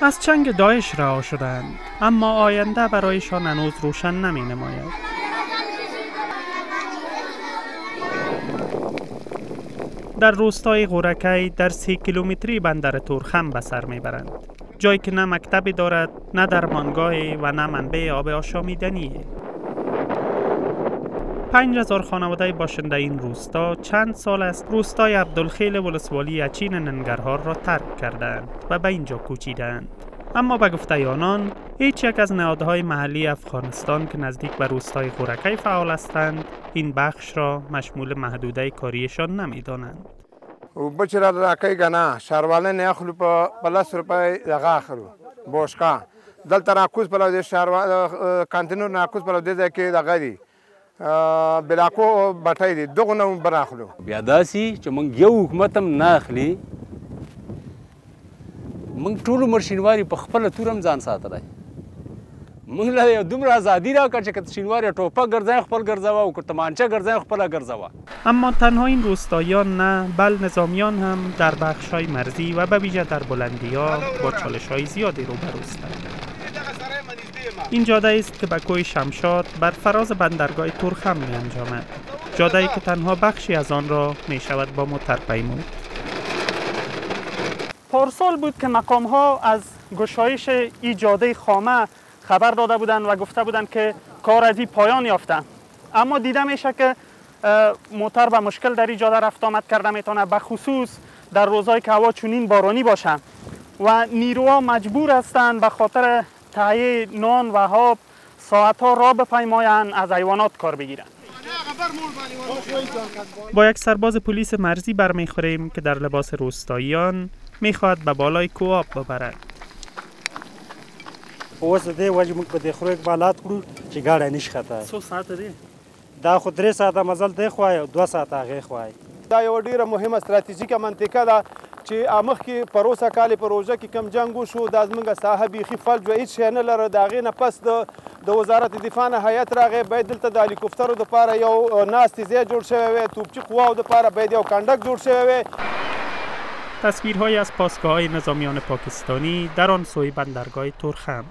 از چنگ داعش رها شدند اما آینده برایشان هنوز روشن نمی نماید در روستای غورکی در سی کیلومتری بندر تورخم به سر می‌برند. جایی که نه مکتبی دارد نه درمانگاهی و نه منبع آب آشامیدنی پنج هزار خانواده باشنده این روستا چند سال است روستای عبدالخیل ولسوالی اچین ننگرهار را ترک کردند و به اینجا کوچیدند. اما به گفته آنان هیچ یک از نهادهای محلی افغانستان که نزدیک به روستای خورکی فعال هستند این بخش را مشمول محدوده کاریشان نمی‌دانند. اوبه چې را راکوي که نه؟ اخلو په لس روپۍ دغه اخلو. بوشکا دلته راکوز په لو ښاروال کانتینر راکوز ځای کې دغه دي بلاکو بټۍ دي دغه نه براخلو بیا داسې چې موږ یو حکومت هم نه اخلي موږ ټول عمر شینواری په خپل تورم ځان ساتلی. موږ له یو دومره ازادي راکړه چې که شینواری ټوپک ګرځای خپل ګرځوه او که تمانچه ګرځای خپل ګرځوه. اما تنها این روستاییان نه بل نظامیان هم در بخش‌های مرزی و به ویژه در بلندی‌ها با چالش‌های زیادی روبروستند این جاده است که به کوی شمشاد بر فراز بندرگاه تورخم می انجامد جاده که تنها بخشی از آن را می شود با موتر پیمود. پارسال بود که مقام ها از گشایش ای جاده خامه خبر داده بودند و گفته بودند که کار از پایان یافته اما دیده میشه که موتر به مشکل در این جاده رفت آمد کرده می‌تونه به خصوص در روزهای که هوا چنین بارانی باشه و نیروها مجبور هستند به خاطر تهیه نان و آب ساعت ها را بپیمایند از حیوانات کار بگیرند. با یک سرباز پلیس مرزی برمیخوریم که در لباس روستاییان می‌خواد به بالای کواب ببرد. اوس دې وجه موږ په دې خرو اقبالات کړو چې ګاډی نشي خطا څو ساعت دی؟ دا خو درې ساعته مزل دی خوای او دوه ساعته هغې خوای دا یو ډیره مهمه ستراتیژیکه منطقه ده چې امخ کې پروسه کال پروژه کې کم جنگ وشو د ازمنګ صاحب بيخي فلج و هیڅ نه لره دا غې نه پس د د وزارت دفاع نه هیئت راغې باید دلته د هلیکوپټرو د پاره یو ناستې ځای جوړ شوی وي توپچي قواو د پاره باید یو کندک جوړ شوی وي. تصویرهایی از پاسگاه های نظامیان پاکستانی در آن سوی بندرگاه ترخم.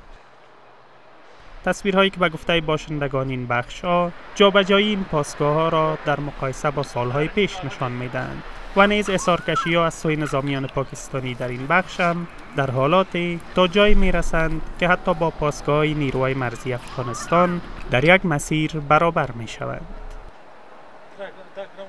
تصویرهایی که به گفته باشندگان این بخش ها جابجایی این پاسگاه ها را در مقایسه با سالهای پیش نشان می‌دهند. و نیز اثارکشی ها از سوی نظامیان پاکستانی در این بخش هم در حالاتی تا جایی می رسند که حتی با پاسگاه نیروهای مرزی افغانستان در یک مسیر برابر می شوند.